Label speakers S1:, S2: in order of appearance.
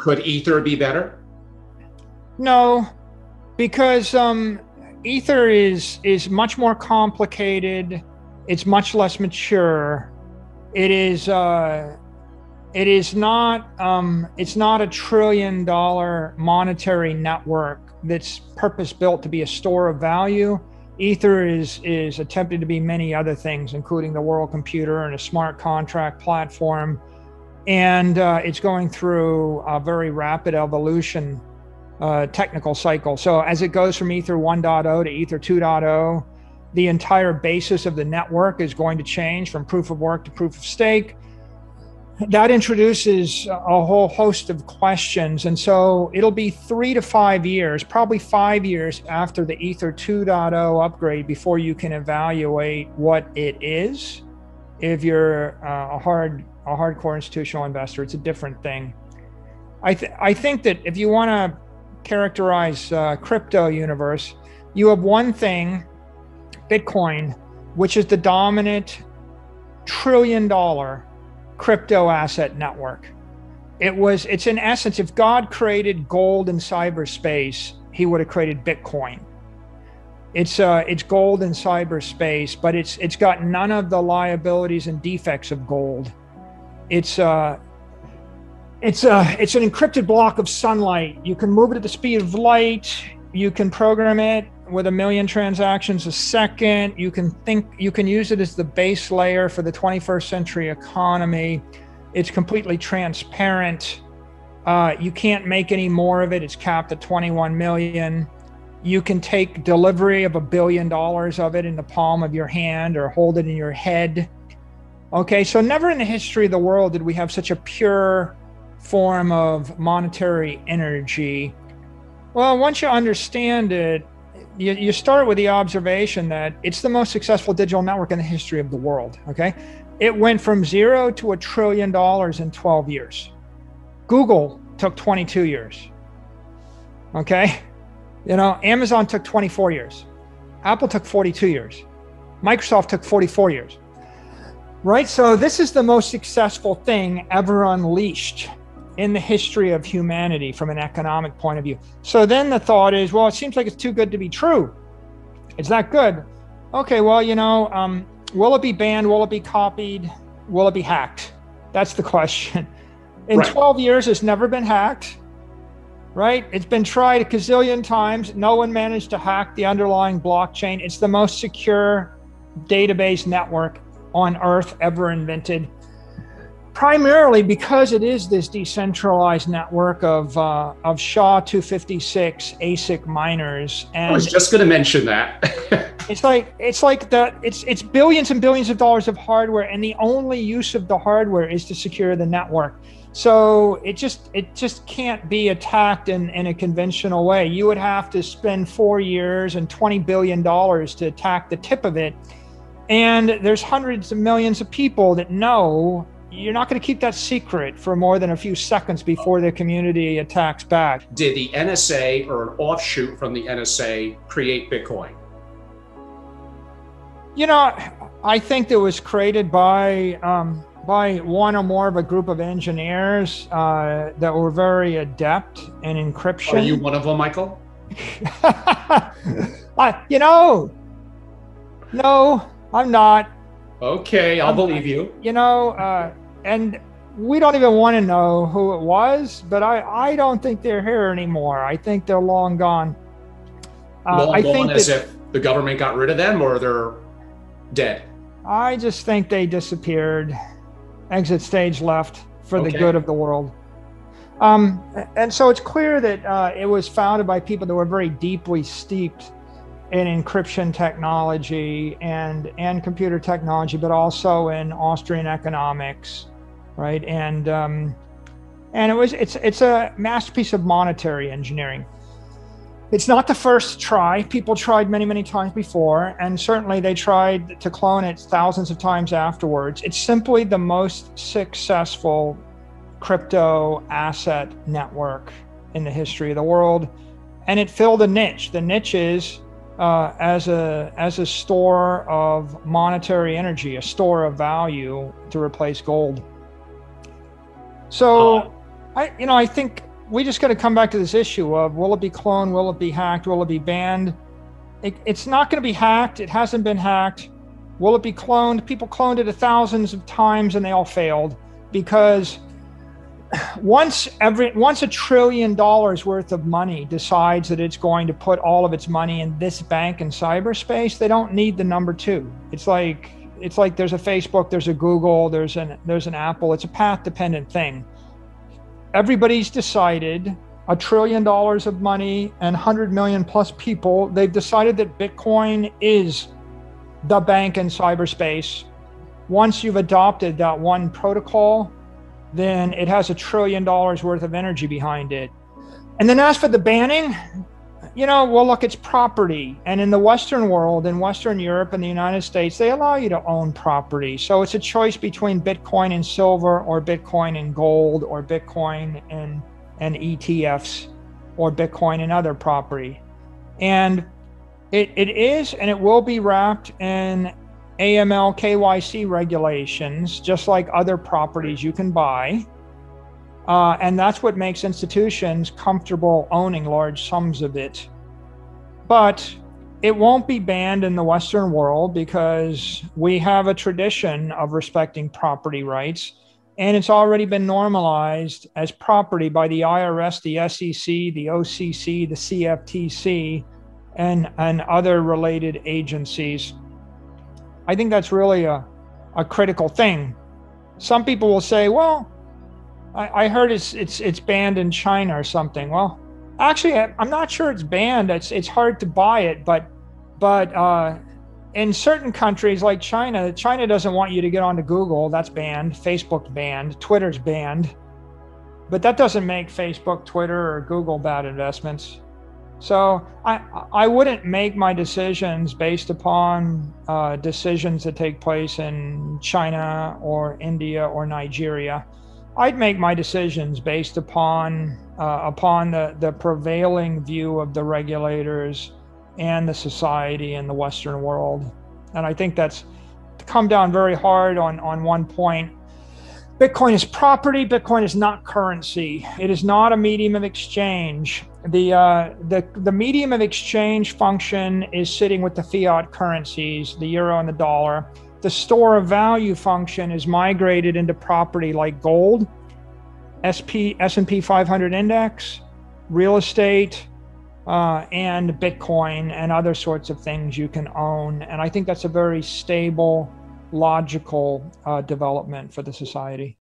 S1: Could Ether be better?
S2: No, because um, Ether is is much more complicated. It's much less mature. It is uh, it is not um, it's not a trillion dollar monetary network that's purpose built to be a store of value. Ether is is attempted to be many other things, including the world computer and a smart contract platform, and uh, it's going through a very rapid evolution uh, technical cycle. So as it goes from Ether 1.0 to Ether 2.0, the entire basis of the network is going to change from proof of work to proof of stake that introduces a whole host of questions. And so it'll be three to five years, probably five years after the Ether 2.0 upgrade before you can evaluate what it is. If you're uh, a hard, a hardcore institutional investor, it's a different thing. I, th- I think that if you want to characterize uh, crypto universe, you have one thing, Bitcoin, which is the dominant trillion dollar crypto asset network. It was, it's in essence, if God created gold in cyberspace, he would have created Bitcoin. It's uh, it's gold in cyberspace, but it's it's got none of the liabilities and defects of gold. It's uh, it's uh, it's an encrypted block of sunlight. You can move it at the speed of light. You can program it with a million transactions a second. You can think you can use it as the base layer for the 21st century economy. It's completely transparent. Uh, you can't make any more of it. It's capped at 21 million. You can take delivery of a billion dollars of it in the palm of your hand or hold it in your head. Okay, so never in the history of the world did we have such a pure form of monetary energy. Well, once you understand it, you, you start with the observation that it's the most successful digital network in the history of the world. Okay. It went from zero to a trillion dollars in 12 years. Google took 22 years. Okay. You know, Amazon took 24 years. Apple took 42 years. Microsoft took 44 years. Right. So this is the most successful thing ever unleashed in the history of humanity from an economic point of view. So then the thought is, well, it seems like it's too good to be true. It's that good. Okay, well, you know, um, will it be banned? Will it be copied? Will it be hacked? That's the question. In right. 12 years, it's never been hacked, right? It's been tried a gazillion times. No one managed to hack the underlying blockchain. It's the most secure database network on earth ever invented primarily because it is this decentralized network of uh, of SHA 256 ASIC miners.
S1: And I was just going to mention that.
S2: it's like it's like the it's it's billions and billions of dollars of hardware, and the only use of the hardware is to secure the network. So it just it just can't be attacked in, in a conventional way. You would have to spend four years and twenty billion dollars to attack the tip of it. And there's hundreds of millions of people that know you're not going to keep that secret for more than a few seconds before the community attacks back.
S1: Did the NSA or an offshoot from the NSA create Bitcoin?
S2: You know, I think it was created by um, by one or more of a group of engineers uh, that were very adept in encryption. Are
S1: you one of them, Michael?
S2: uh, you know, no, I'm not.
S1: Okay, I'll I'm, believe you.
S2: You know, uh, and we don't even want to know who it was, but I, I don't think they're here anymore. I think they're long gone.
S1: Uh, long I gone think as that, if the government got rid of them or they're dead?
S2: I just think they disappeared, exit stage left for okay. the good of the world. Um, and so it's clear that uh, it was founded by people that were very deeply steeped in encryption technology and and computer technology, but also in Austrian economics right? And um, and it was it's it's a masterpiece of monetary engineering. It's not the first try. People tried many, many times before, and certainly they tried to clone it thousands of times afterwards. It's simply the most successful crypto asset network in the history of the world, and it filled a niche. The niche is uh, as a as a store of monetary energy, a store of value to replace gold. So, uh, I you know I think we just got to come back to this issue of will it be cloned? Will it be hacked? Will it be banned? It, it's not going to be hacked. It hasn't been hacked. Will it be cloned? People cloned it a thousands of times and they all failed because once every once a trillion dollars worth of money decides that it's going to put all of its money in this bank in cyberspace, they don't need the number two. It's like it's like there's a Facebook, there's a Google, there's an there's an Apple. It's a path dependent thing. Everybody's decided a trillion dollars of money and 100 million plus people, they've decided that Bitcoin is the bank in cyberspace. Once you've adopted that one protocol, then it has a trillion dollars worth of energy behind it. And then as for the banning, you know, well, look, it's property. And in the Western world, in Western Europe and the United States, they allow you to own property. So it's a choice between Bitcoin and silver, or Bitcoin and gold, or Bitcoin and, and ETFs, or Bitcoin and other property. And it, it is and it will be wrapped in AML KYC regulations, just like other properties you can buy. Uh, and that's what makes institutions comfortable owning large sums of it. But it won't be banned in the Western world because we have a tradition of respecting property rights. And it's already been normalized as property by the IRS, the SEC, the OCC, the CFTC, and, and other related agencies. I think that's really a, a critical thing. Some people will say, well, I, I heard it's, it's, it's banned in China or something. Well, actually, I'm not sure it's banned. It's, it's hard to buy it, but, but uh, in certain countries like China, China doesn't want you to get onto Google. That's banned. Facebook's banned. Twitter's banned. But that doesn't make Facebook, Twitter, or Google bad investments. So I, I wouldn't make my decisions based upon uh, decisions that take place in China or India or Nigeria. I'd make my decisions based upon uh, upon the, the prevailing view of the regulators and the society in the Western world. And I think that's come down very hard on, on one point Bitcoin is property. Bitcoin is not currency. It is not a medium of exchange. The, uh, the, the medium of exchange function is sitting with the fiat currencies, the euro and the dollar. The store of value function is migrated into property like gold, SP, S&P 500 index, real estate, uh, and Bitcoin and other sorts of things you can own. And I think that's a very stable logical uh, development for the society.